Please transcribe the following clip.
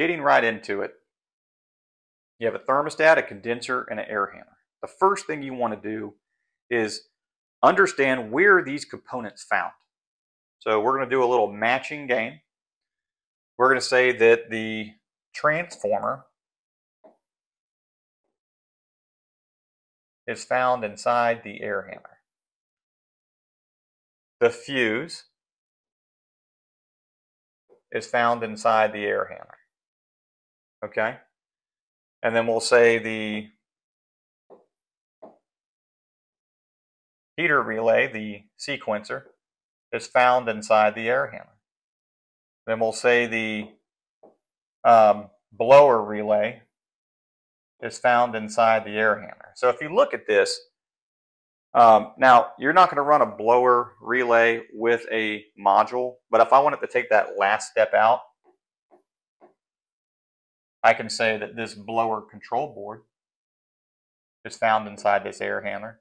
getting right into it, you have a thermostat, a condenser, and an air handler. The first thing you want to do is understand where these components found. So we're going to do a little matching game. We're going to say that the transformer is found inside the air handler. The fuse is found inside the air handler. Okay? And then we'll say the heater relay, the sequencer, is found inside the air handler. Then we'll say the um, blower relay is found inside the air handler. So if you look at this, um, now you're not going to run a blower relay with a module, but if I wanted to take that last step out, I can say that this blower control board is found inside this air handler.